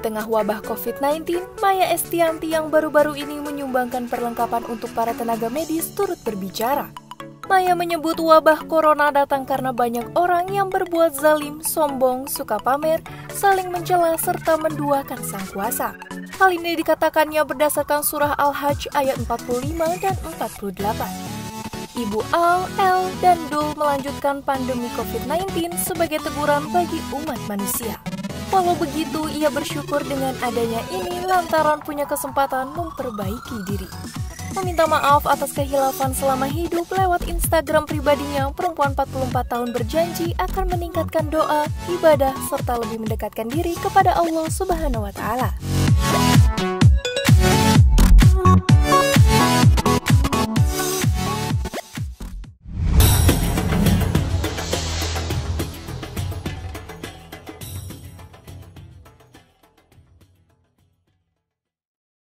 tengah wabah COVID-19, Maya Estianti yang baru-baru ini menyumbangkan perlengkapan untuk para tenaga medis turut berbicara. Maya menyebut wabah corona datang karena banyak orang yang berbuat zalim, sombong, suka pamer, saling mencela, serta menduakan sang kuasa. Hal ini dikatakannya berdasarkan surah Al-Hajj ayat 45 dan 48. Ibu Al, El, dan Dul melanjutkan pandemi COVID-19 sebagai teguran bagi umat manusia. Walau begitu, ia bersyukur dengan adanya ini lantaran punya kesempatan memperbaiki diri meminta maaf atas kehilafan selama hidup lewat Instagram pribadinya. Perempuan 44 tahun berjanji akan meningkatkan doa, ibadah, serta lebih mendekatkan diri kepada Allah Subhanahu wa taala.